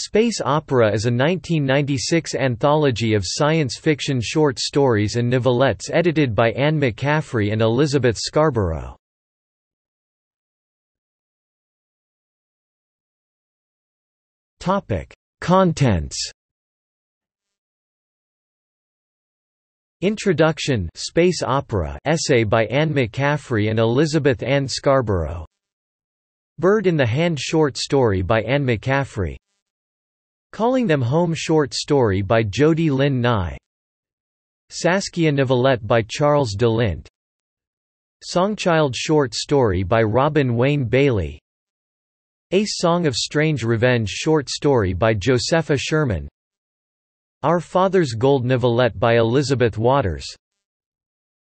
Space Opera is a 1996 anthology of science fiction short stories and novelettes edited by Anne McCaffrey and Elizabeth Scarborough. Contents. Introduction Space Opera essay by Anne McCaffrey and Elizabeth Ann Scarborough. Bird in the Hand short story by Anne McCaffrey Calling Them Home short story by Jody Lynn Nye. Saskia novelette by Charles de Lint Songchild short story by Robin Wayne Bailey. A Song of Strange Revenge short story by Josepha Sherman. Our Father's Gold novelette by Elizabeth Waters.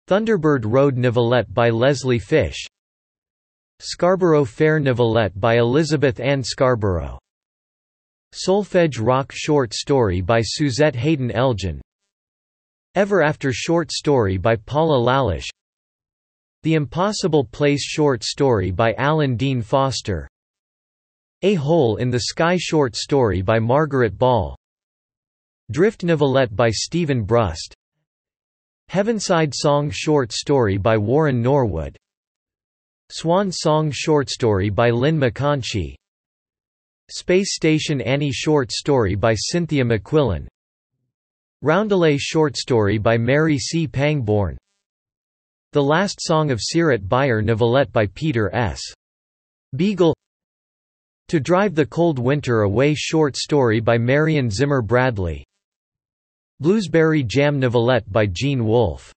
Thunderbird Road novelette by Leslie Fish. Scarborough Fair novelette by Elizabeth Ann Scarborough Solfege Rock short story by Suzette Haden Elgin. Ever After short story by Paula Lalish. The Impossible Place short story by Alan Dean Foster. A Hole in the Sky short story by Margaret Ball. Drift novelette by Steven Brust. Heavenside Song short story by Warren Norwood. Swan Song short story by Lyn McConchie Space Station Annie short story by Cynthia McQuillan. Roundelay short story by Mary C. Pangborn. The Last Song of Sirit Byar novelette by Peter S. Beagle. To Drive the Cold Winter Away short story by Marion Zimmer Bradley. Bluesberry Jam novelette by Gene Wolfe